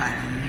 fire.